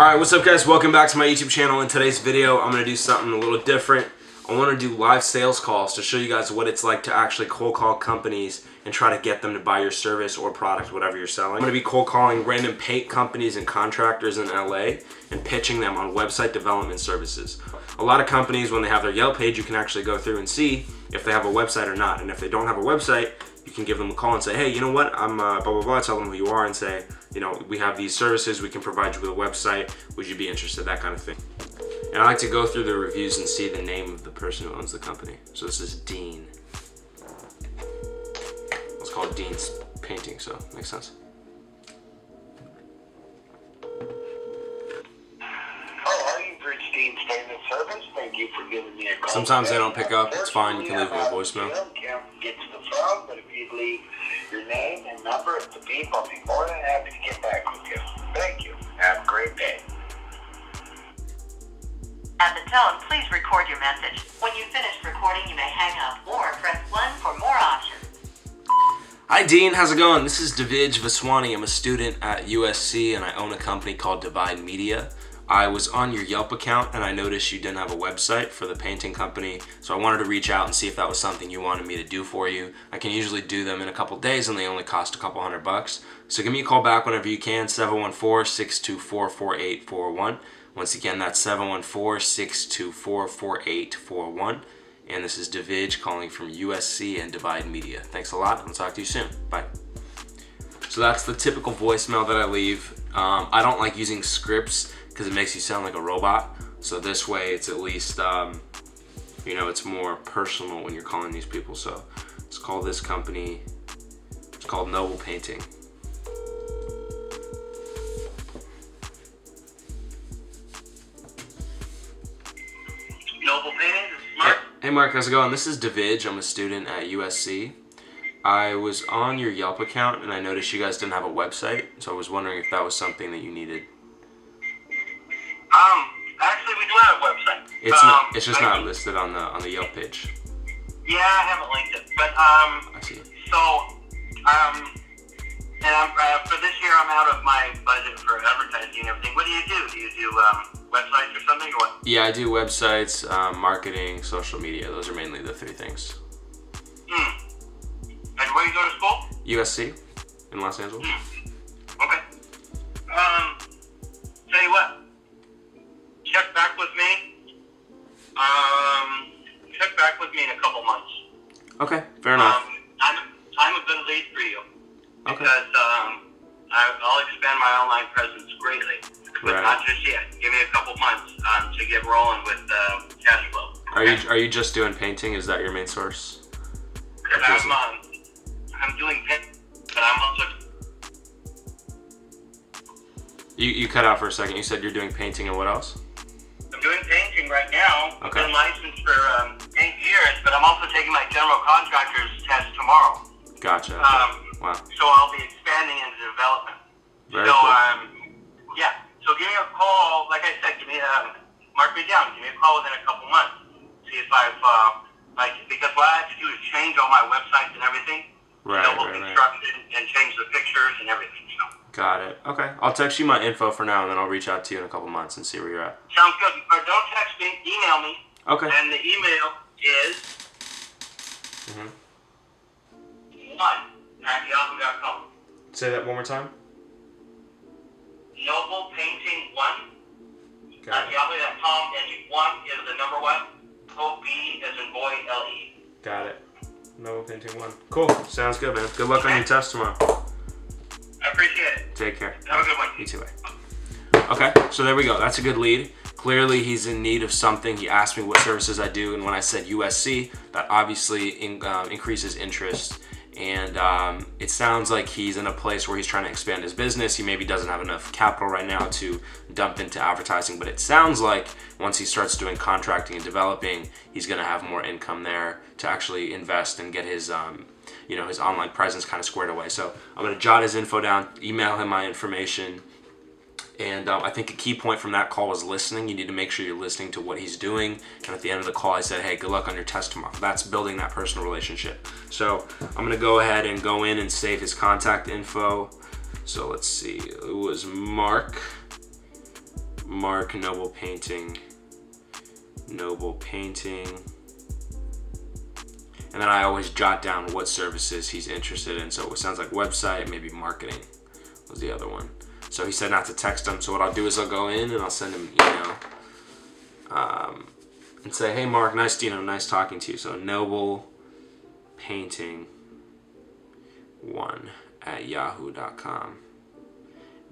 Alright, what's up guys? Welcome back to my YouTube channel. In today's video, I'm going to do something a little different. I want to do live sales calls to show you guys what it's like to actually cold call companies and try to get them to buy your service or product, whatever you're selling. I'm going to be cold calling random paint companies and contractors in LA and pitching them on website development services. A lot of companies, when they have their Yelp page, you can actually go through and see if they have a website or not. And if they don't have a website, you can give them a call and say, hey, you know what, I'm uh, blah, blah, blah, tell them who you are and say, you know, we have these services, we can provide you with a website, would you be interested, that kind of thing. And I like to go through the reviews and see the name of the person who owns the company. So this is Dean. It's called Dean's Painting, so makes sense. Hello, you've reached Dean's Painting Service. Thank you for giving me a call. Sometimes they don't pick up. It's fine. You can leave me a voicemail. Get to the phone, but if you'd leave your name and number at the beep, I'll be more than happy to get back with you. Thank you. Have a great day. At the tone, please record your message. When you finish recording, you may hang up or press 1 for more options. Hi Dean, how's it going? This is David Vaswani. I'm a student at USC and I own a company called Divide Media. I was on your Yelp account and I noticed you didn't have a website for the painting company, so I wanted to reach out and see if that was something you wanted me to do for you. I can usually do them in a couple days and they only cost a couple hundred bucks. So give me a call back whenever you can, 714-624-4841. Once again, that's 714-624-4841. And this is David calling from USC and Divide Media. Thanks a lot. I'll talk to you soon. Bye. So that's the typical voicemail that I leave. Um, I don't like using scripts because it makes you sound like a robot. So this way, it's at least, um, you know, it's more personal when you're calling these people. So let's call this company, it's called Noble Painting. Hey Mark, how's it going? This is David. I'm a student at USC. I was on your Yelp account and I noticed you guys didn't have a website, so I was wondering if that was something that you needed. Um, actually, we do have a website. It's um, not. It's just I- not listed on the on the Yelp page. Yeah, I haven't linked it, but um, I see. So, um, Yeah, I do websites, um, marketing, social media. Those are mainly the three things. Hmm. And where you go to school? USC in Los Angeles. Okay. Um, tell you what. Check back with me. Um, check back with me in a couple months. Okay, fair enough. Um, I'm, I'm a good lead for you Okay. because um, I, I'll expand my online presence greatly. But Right. not just yet. Give me a couple months um, to get rolling with uh, cash flow. Are you are you just doing painting? Is that your main source? I'm, um, I'm doing pin, but I'm also You you cut out for a second. You said you're doing painting and what else? I'm doing painting right now. Okay. I've been licensed for um, eight years, but I'm also taking my general contractor's test tomorrow. Gotcha. Um, Wow. so I'll be expanding into development. Very so cool. um, yeah. So give me a call. Like I said, give me a mark me down. Give me a call within a couple months. See if I've uh, like because what I have to do is change all my websites and everything. Right, Double right, right. construction and change the pictures and everything. So Got it. Okay. I'll text you my info for now, and then I'll reach out to you in a couple months and see where you're at. sounds good. Or don't text me. Email me. Okay. And the email is Mhm. one at yahoo.com. Say that one more time. Noble Painting Got at it. yahoo.com, and one is the number one. O B as in boy L E. Got it. Noble painting one. Cool. Sounds good, man. Good luck on your test tomorrow. I appreciate it. Take care. Have a good one. You too. Bye. Okay, so there we go. That's a good lead. Clearly, he's in need of something. He asked me what services I do, and when I said USC, that obviously in, um, increases interest. And um, it sounds like he's in a place where he's trying to expand his business. He maybe doesn't have enough capital right now to dump into advertising, but it sounds like once he starts doing contracting and developing, he's going to have more income there to actually invest and get his um, you know his online presence kind of squared away. So I'm gonna jot his info down, email him my information, and um, I think a key point from that call was listening. You need to make sure you're listening to what he's doing. And at the end of the call, I said, "Hey, good luck on your test tomorrow." That's building that personal relationship. So I'm gonna go ahead and go in and save his contact info. So let's see, it was Mark. Mark Noble Painting. Noble Painting. And then I always jot down what services he's interested in. So it sounds like website, maybe marketing was the other one. So he said not to text him. So what I'll do is I'll go in and I'll send him an email um, and say, "Hey Mark, nice you know, nice talking to you." So Noble Painting one at yahoo.com.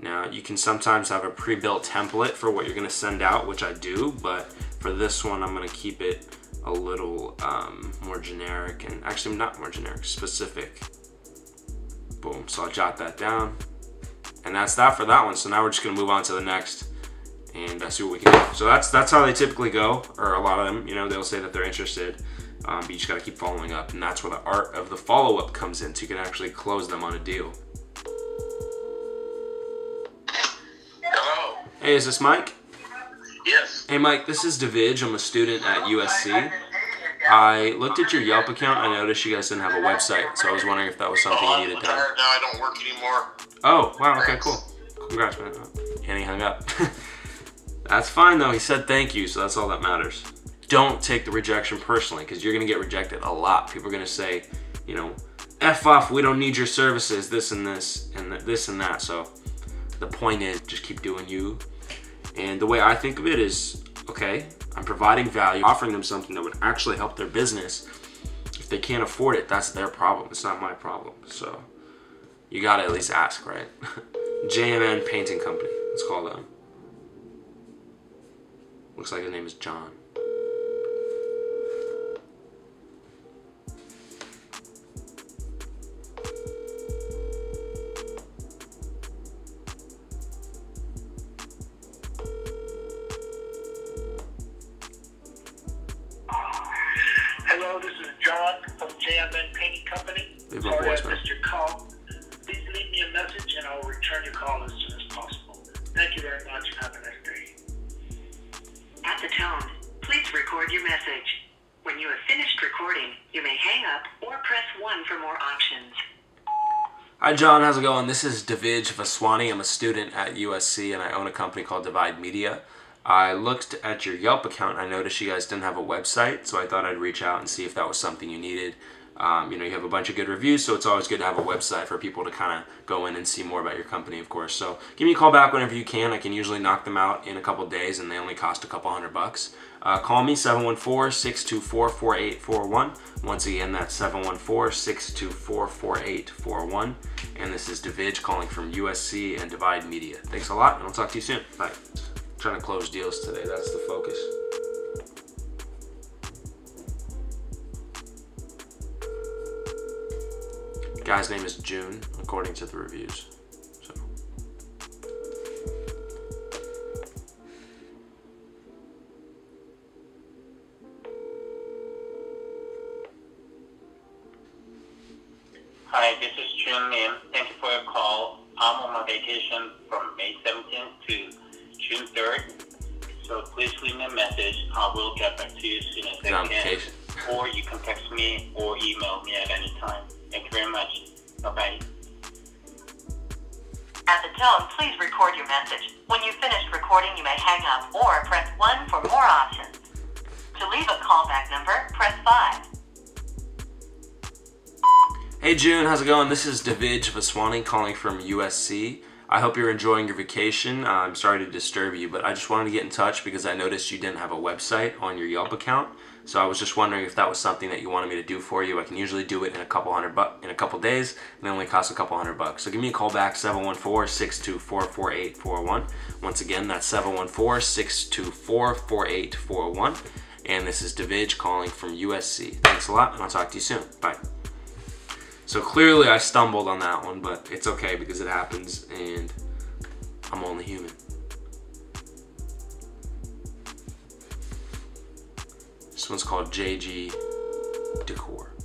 Now you can sometimes have a pre-built template for what you're going to send out, which I do, but for this one I'm going to keep it a little um, more generic and actually not more generic, specific. Boom. So I'll jot that down. And that's that for that one. So now we're just gonna move on to the next and uh, see what we can do. So that's that's how they typically go, or a lot of them. You know, they'll say that they're interested, um, but you just gotta keep following up, and that's where the art of the follow up comes in. So you can actually close them on a deal. Hello. Hey, is this Mike? Yes. Hey, Mike. This is David. I'm a student at USC. I looked at your Yelp account. I noticed you guys didn't have a website, so I was wondering if that was something Oh, you needed done. now. I don't work anymore. Oh, wow. Okay, cool. Congrats, man. And he hung up. that's fine, though. He said thank you, so that's all that matters. Don't take the rejection personally because you're going to get rejected a lot. People are going to say, you know, F off, we don't need your services, this and this, and th- this and that. So the point is just keep doing you. And the way I think of it is okay, I'm providing value, offering them something that would actually help their business. If they can't afford it, that's their problem. It's not my problem. So you gotta at least ask, right? JMN Painting Company. Let's call them. Um, looks like his name is John. Record your message. When you have finished recording, you may hang up or press 1 for more options. Hi, John. How's it going? This is David Vaswani. I'm a student at USC and I own a company called Divide Media. I looked at your Yelp account. I noticed you guys didn't have a website, so I thought I'd reach out and see if that was something you needed. Um, you know, you have a bunch of good reviews, so it's always good to have a website for people to kind of go in and see more about your company, of course. So give me a call back whenever you can. I can usually knock them out in a couple days, and they only cost a couple hundred bucks. Uh, call me 714-624-4841. Once again, that's 714-624-4841. And this is David calling from USC and Divide Media. Thanks a lot, and I'll talk to you soon. Bye. trying to close deals today. That's the focus. Guy's name is June, according to the reviews. So. Hi, this is June Lim. Thank you for your call. I'm on my vacation from May 17th to June 3rd. So please leave me a message. I will get back to you as soon as I can. Or you can text me or email me at any time. Thank you very much. Bye-bye. At the tone, please record your message. When you've finished recording, you may hang up or press 1 for more options. To leave a callback number, press 5. Hey June, how's it going? This is David Vaswani calling from USC. I hope you're enjoying your vacation. Uh, I'm sorry to disturb you, but I just wanted to get in touch because I noticed you didn't have a website on your Yelp account. So I was just wondering if that was something that you wanted me to do for you. I can usually do it in a couple hundred bu- in a couple days, and it only costs a couple hundred bucks. So give me a call back 714-624-4841. Once again, that's 714-624-4841. And this is David calling from USC. Thanks a lot, and I'll talk to you soon. Bye. So clearly I stumbled on that one, but it's okay because it happens and I'm only human. This one's called JG Decor.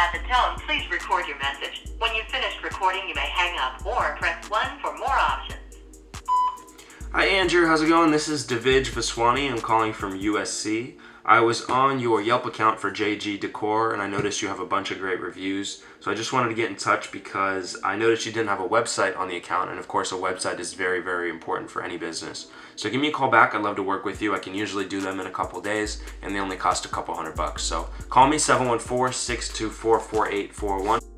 At the tone, please record your message. When you've finished recording, you may hang up or press 1 for more options. Hi, Andrew. How's it going? This is David Vaswani. I'm calling from USC. I was on your Yelp account for JG Decor and I noticed you have a bunch of great reviews. So I just wanted to get in touch because I noticed you didn't have a website on the account and of course a website is very, very important for any business. So give me a call back. I'd love to work with you. I can usually do them in a couple days and they only cost a couple hundred bucks. So call me 714-624-4841.